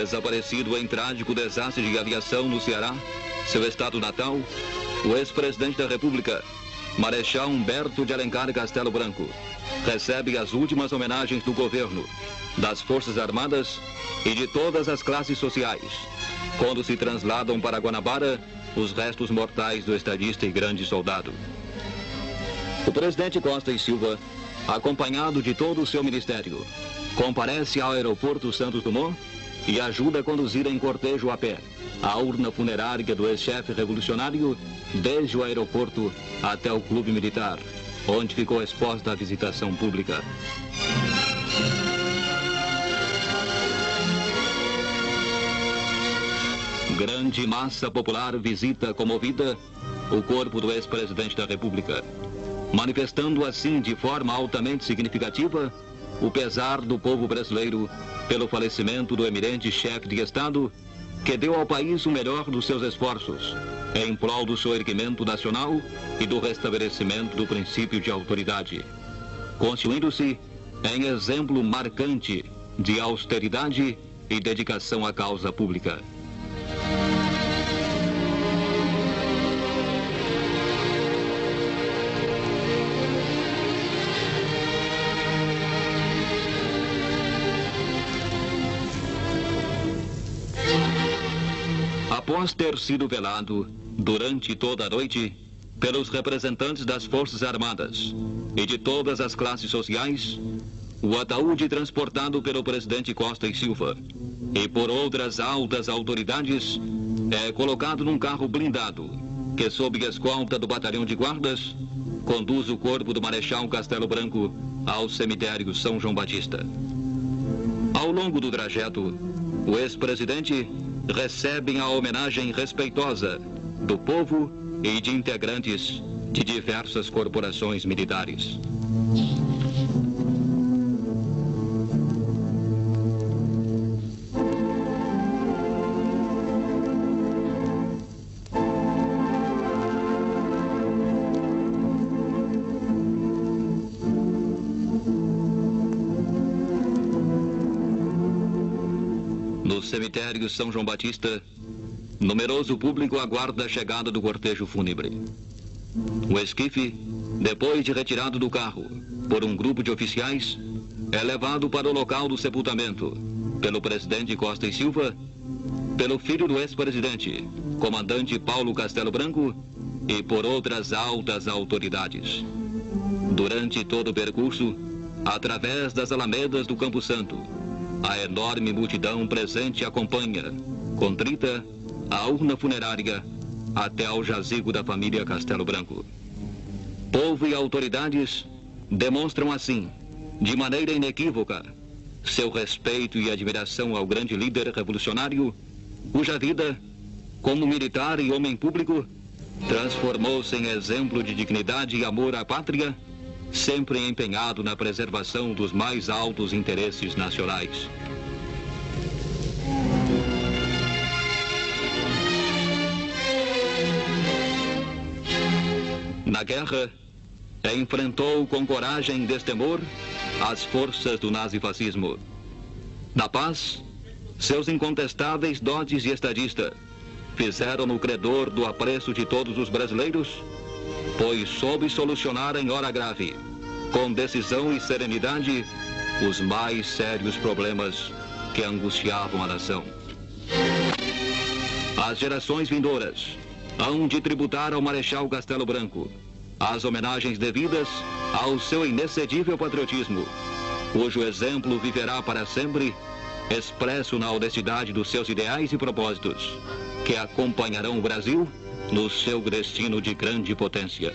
Desaparecido em trágico desastre de aviação no Ceará, seu estado natal, o ex-presidente da República, Marechal Humberto de Alencar Castelo Branco, recebe as últimas homenagens do governo, das Forças Armadas e de todas as classes sociais, quando se transladam para Guanabara os restos mortais do estadista e grande soldado. O presidente Costa e Silva, acompanhado de todo o seu ministério, comparece ao aeroporto Santos Dumont e ajuda a conduzir em cortejo a pé a urna funerária do ex-chefe revolucionário desde o aeroporto até o clube militar, onde ficou exposta à visitação pública. Grande massa popular visita comovida o corpo do ex-presidente da República, manifestando assim de forma altamente significativa o pesar do povo brasileiro pelo falecimento do eminente chefe de Estado que deu ao país o melhor dos seus esforços em prol do seu erguimento nacional e do restabelecimento do princípio de autoridade, constituindo-se em exemplo marcante de austeridade e dedicação à causa pública. Após ter sido velado durante toda a noite pelos representantes das Forças Armadas e de todas as classes sociais, o ataúde transportado pelo presidente Costa e Silva e por outras altas autoridades é colocado num carro blindado que, sob escolta do batalhão de guardas, conduz o corpo do Marechal Castelo Branco ao cemitério São João Batista. Ao longo do trajeto, o ex-presidente recebe a homenagem respeitosa do povo e de integrantes de diversas corporações militares. No cemitério São João Batista, numeroso público aguarda a chegada do cortejo fúnebre. O esquife, depois de retirado do carro por um grupo de oficiais, é levado para o local do sepultamento pelo presidente Costa e Silva, pelo filho do ex-presidente, comandante Paulo Castelo Branco, e por outras altas autoridades. Durante todo o percurso, através das alamedas do Campo Santo, a enorme multidão presente acompanha, contrita, a urna funerária até ao jazigo da família Castelo Branco. Povo e autoridades demonstram assim, de maneira inequívoca, seu respeito e admiração ao grande líder revolucionário, cuja vida, como militar e homem público, transformou-se em exemplo de dignidade e amor à pátria, sempre empenhado na preservação dos mais altos interesses nacionais. Na guerra, enfrentou com coragem e destemor as forças do nazifascismo. Na paz, seus incontestáveis dotes de estadista fizeram-no credor do apreço de todos os brasileiros, pois soube solucionar em hora grave, com decisão e serenidade, os mais sérios problemas que angustiavam a nação. As gerações vindouras hão de tributar ao Marechal Castelo Branco as homenagens devidas ao seu inexcedível patriotismo, cujo exemplo viverá para sempre, expresso na honestidade dos seus ideais e propósitos, que acompanharão o Brasil no seu destino de grande potência.